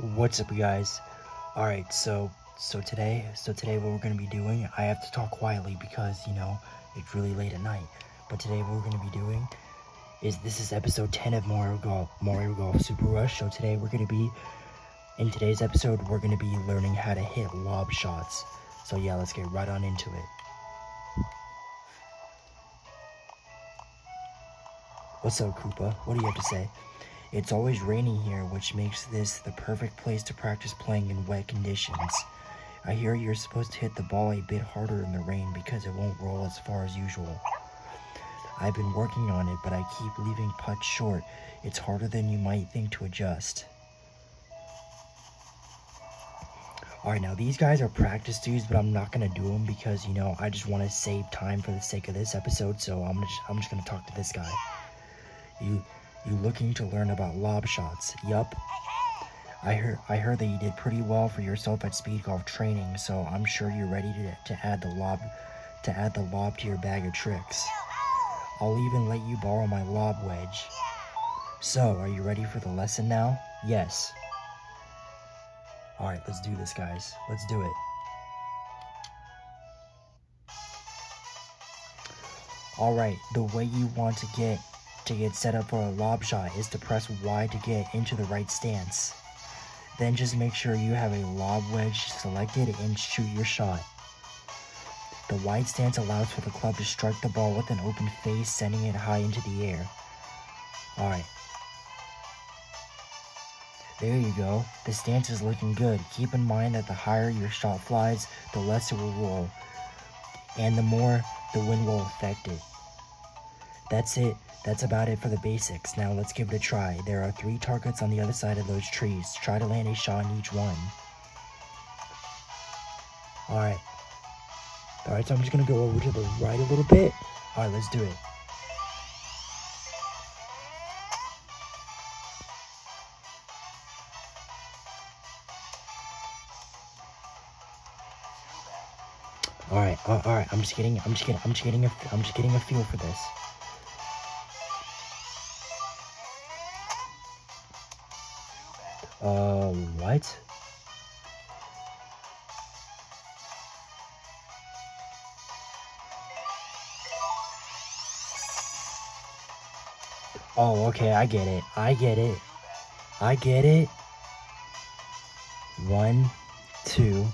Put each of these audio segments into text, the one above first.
What's up, you guys? All right, so so today, so today, what we're gonna be doing? I have to talk quietly because you know it's really late at night. But today, what we're gonna be doing is this is episode 10 of Mario Golf, Mario Golf Super Rush. So today, we're gonna be in today's episode, we're gonna be learning how to hit lob shots. So yeah, let's get right on into it. What's up, Koopa? What do you have to say? It's always raining here, which makes this the perfect place to practice playing in wet conditions. I hear you're supposed to hit the ball a bit harder in the rain because it won't roll as far as usual. I've been working on it, but I keep leaving putts short. It's harder than you might think to adjust. Alright, now these guys are practice dudes, but I'm not gonna do them because, you know, I just want to save time for the sake of this episode, so I'm just, I'm just gonna talk to this guy. You you looking to learn about lob shots? Yup. I heard I heard that you did pretty well for yourself at speed golf training, so I'm sure you're ready to, to add the lob to add the lob to your bag of tricks. I'll even let you borrow my lob wedge. So, are you ready for the lesson now? Yes. Alright, let's do this, guys. Let's do it. Alright, the way you want to get to get set up for a lob shot is to press Y to get into the right stance. Then just make sure you have a lob wedge selected and shoot your shot. The wide stance allows for the club to strike the ball with an open face, sending it high into the air. Alright. There you go. The stance is looking good. Keep in mind that the higher your shot flies, the less it will roll. And the more the wind will affect it. That's it. That's about it for the basics. Now let's give it a try. There are three targets on the other side of those trees. Try to land a shot on each one. Alright. Alright, so I'm just going to go over to the right a little bit. Alright, let's do it. All right, all right. I'm just getting, I'm just getting, I'm just getting a, I'm just getting a feel for this. Uh, what? Oh, okay, I get it. I get it. I get it. One, two.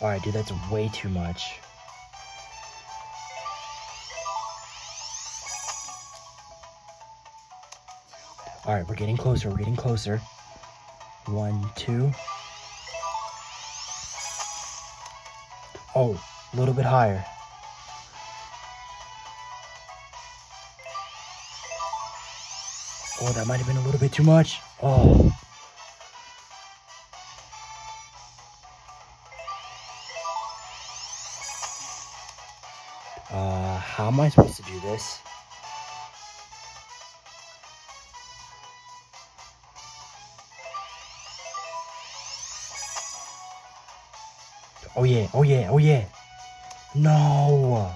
Alright, dude, that's way too much. All right, we're getting closer. We're getting closer. One, two. Oh, a little bit higher. Oh, that might have been a little bit too much. Oh. Uh, how am I supposed to do this? Oh yeah, oh yeah, oh yeah. No.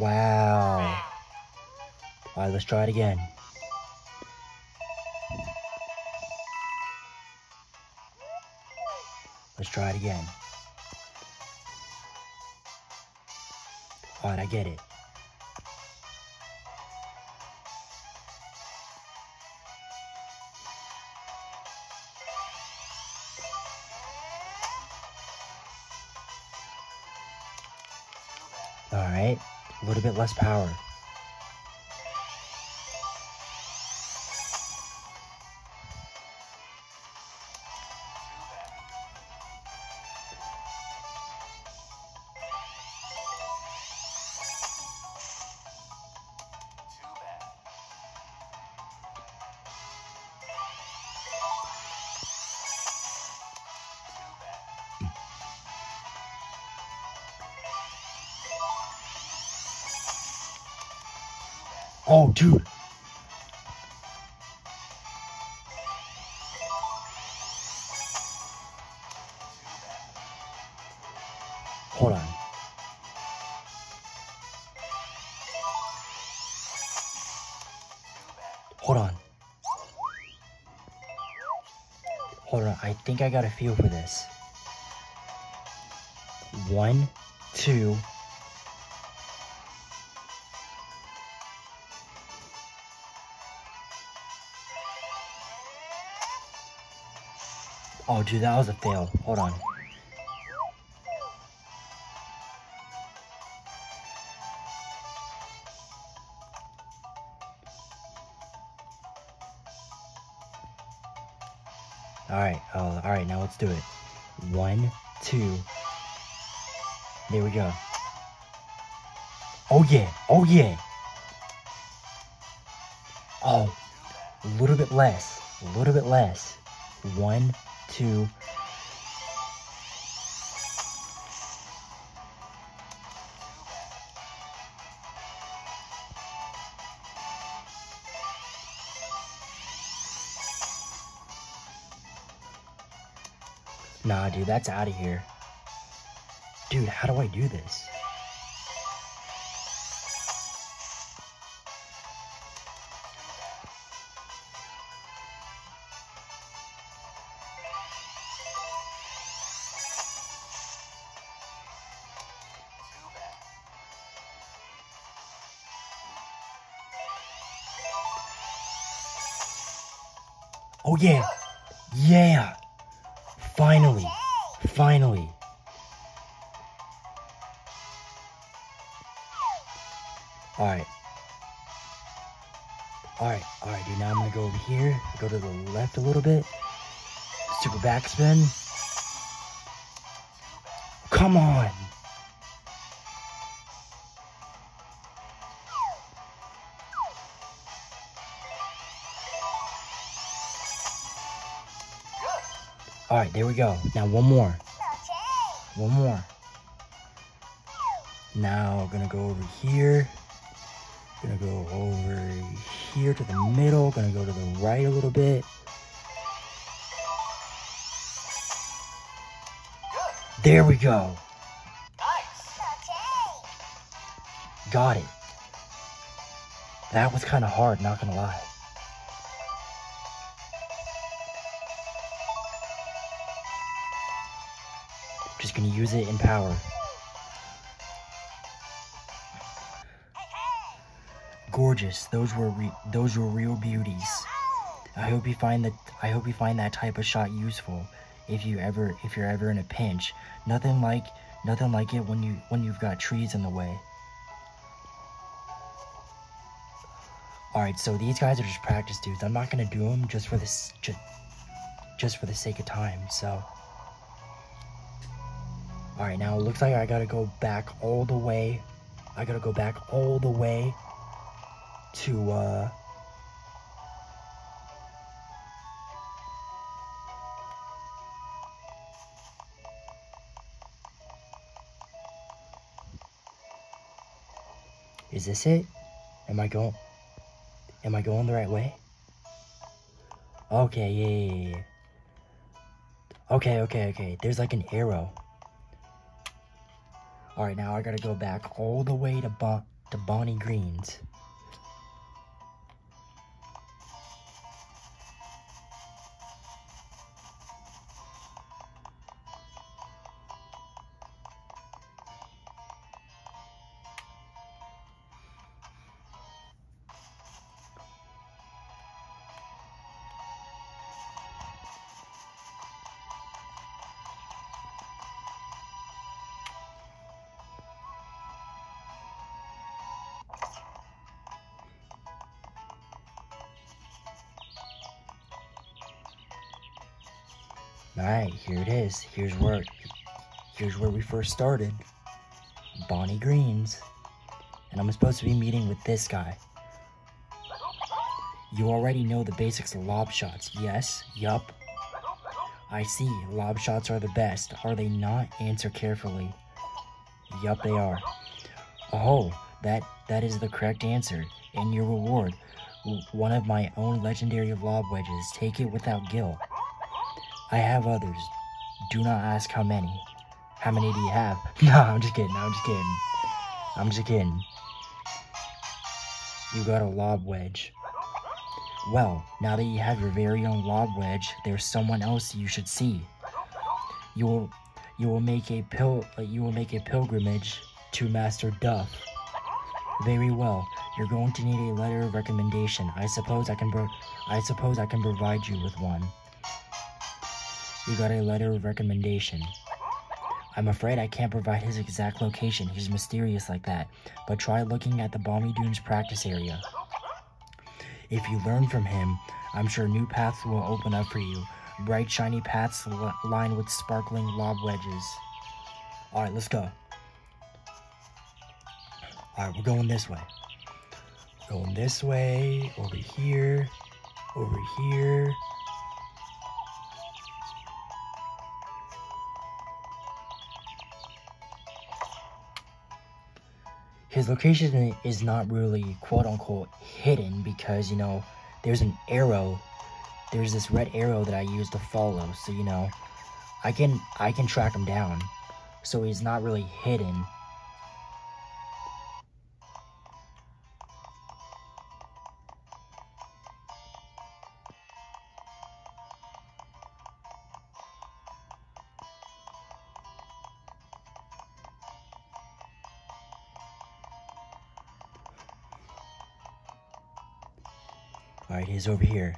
Wow. Alright, let's try it again. Let's try it again. Alright, I get it. Alright, a little bit less power. dude. Hold on. Hold on. Hold on, I think I got a feel for this. One, two. Oh, dude, that was a fail. Hold on. Alright, uh, alright, now let's do it. One, two. There we go. Oh yeah, oh yeah. Oh, a little bit less, a little bit less. One, two. Nah, dude, that's out of here. Dude, how do I do this? Oh yeah, yeah. Finally, finally. Alright. Alright, alright, dude. Now I'm gonna go over here, go to the left a little bit. Super backspin. Come on! Alright, there we go. Now one more. One more. Now gonna go over here. Gonna go over here to the middle. Gonna go to the right a little bit. There we go. Got it. That was kind of hard, not gonna lie. Just gonna use it in power. Gorgeous. Those were re those were real beauties. I hope you find that I hope you find that type of shot useful. If you ever if you're ever in a pinch, nothing like nothing like it when you when you've got trees in the way. Alright, so these guys are just practice dudes. I'm not gonna do them just for this just, just for the sake of time, so Alright, now it looks like I gotta go back all the way. I gotta go back all the way to, uh... Is this it? Am I going... Am I going the right way? Okay, yeah, yeah, yeah. Okay, okay, okay. There's like an arrow. Alright, now I gotta go back all the way to, bon to Bonny Green's. Alright, here it is. Here's where here's where we first started. Bonny Greens. And I'm supposed to be meeting with this guy. You already know the basics of lob shots. Yes, yup. I see. Lob shots are the best. Are they not? Answer carefully. Yup, they are. Oh, that that is the correct answer. And your reward. One of my own legendary lob wedges. Take it without guilt. I have others. Do not ask how many. How many do you have? No, I'm just kidding. I'm just kidding. I'm just kidding. You got a lob wedge. Well, now that you have your very own lob wedge, there's someone else you should see. You will you will make a pil uh, you will make a pilgrimage to Master Duff. Very well. You're going to need a letter of recommendation. I suppose I can I suppose I can provide you with one. You got a letter of recommendation. I'm afraid I can't provide his exact location. He's mysterious like that. But try looking at the Balmy Dunes practice area. If you learn from him, I'm sure new paths will open up for you. Bright, shiny paths lined with sparkling lob wedges. Alright, let's go. Alright, we're going this way. Going this way, over here, over here. His location is not really quote unquote hidden because you know there's an arrow. There's this red arrow that I use to follow so you know I can I can track him down. So he's not really hidden He's over here.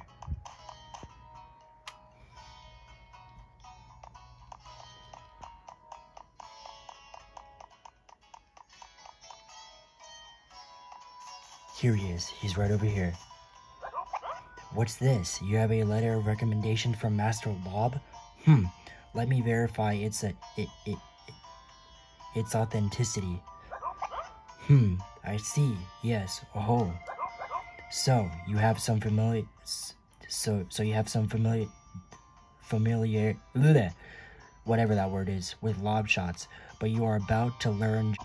Here he is. He's right over here. What's this? You have a letter of recommendation from Master Lob? Hmm. Let me verify its a it it, it its authenticity. Hmm. I see. Yes. Oh. So you have some familiar. So so you have some familiar, familiar, whatever that word is, with lob shots. But you are about to learn.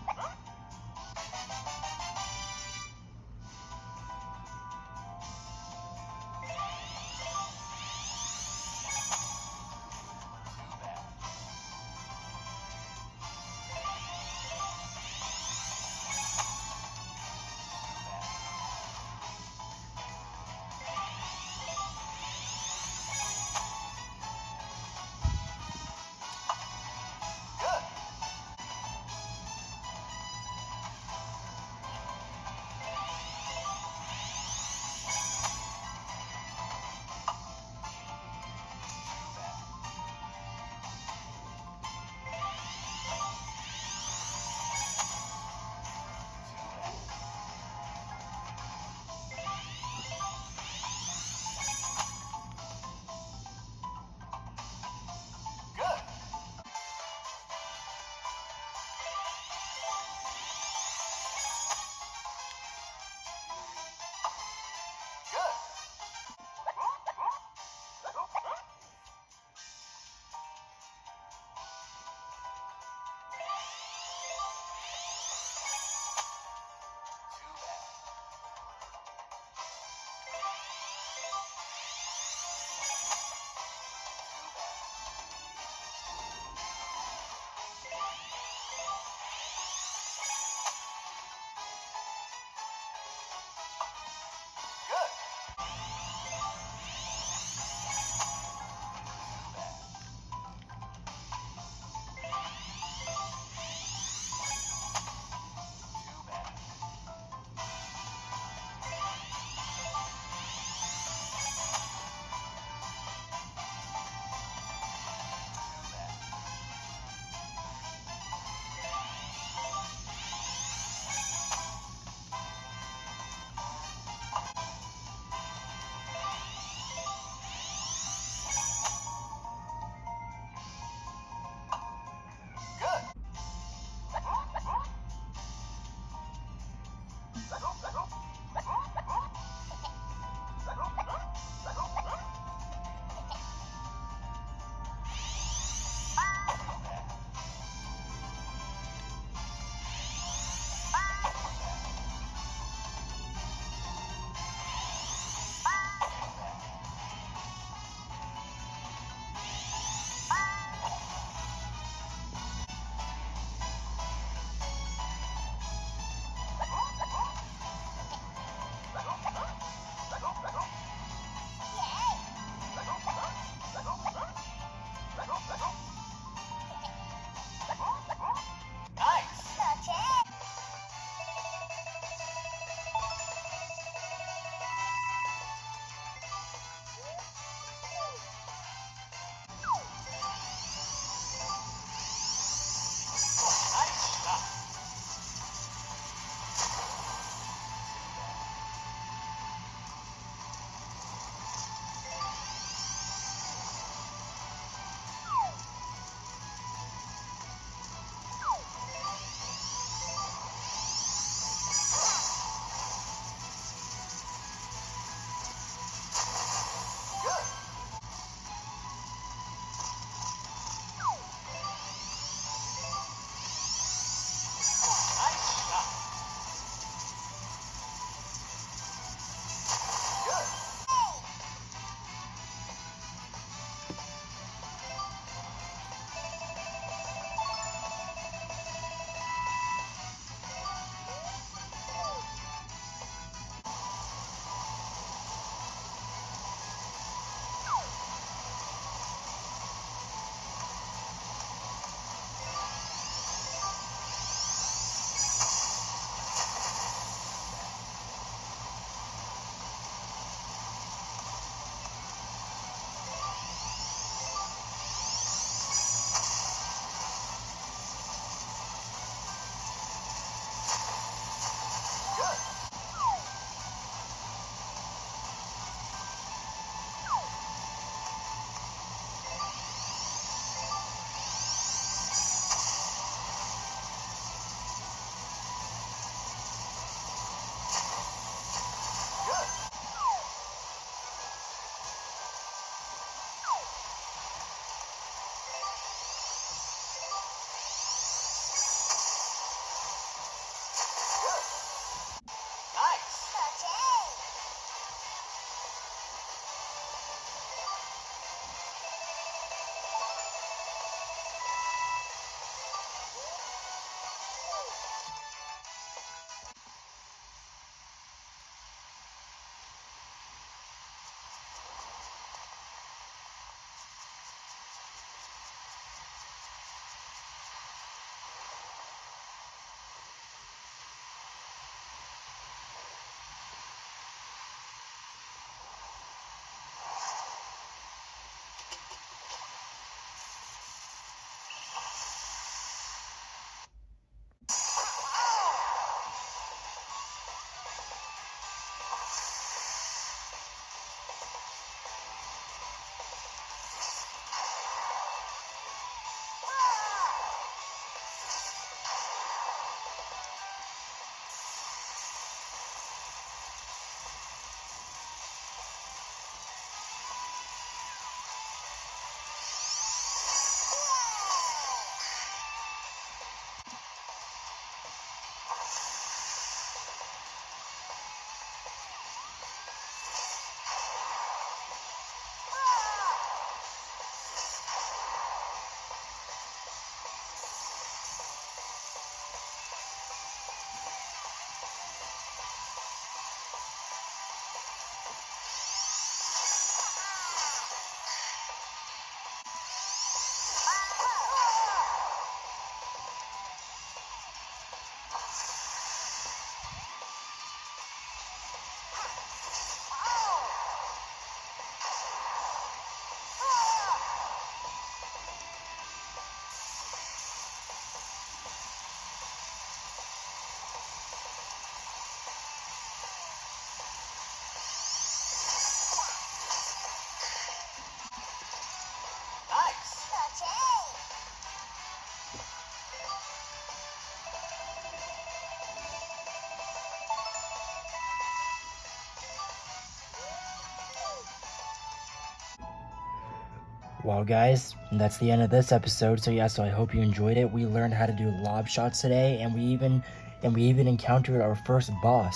Well, guys, that's the end of this episode. So yeah, so I hope you enjoyed it. We learned how to do lob shots today, and we even and we even encountered our first boss,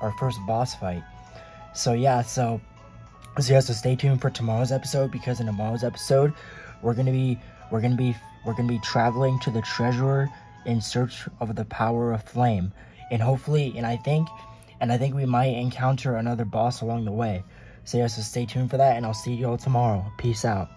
our first boss fight. So yeah, so so yeah, so stay tuned for tomorrow's episode because in tomorrow's episode, we're gonna be we're gonna be we're gonna be traveling to the treasurer in search of the power of flame, and hopefully, and I think, and I think we might encounter another boss along the way. So yeah, so stay tuned for that, and I'll see you all tomorrow. Peace out.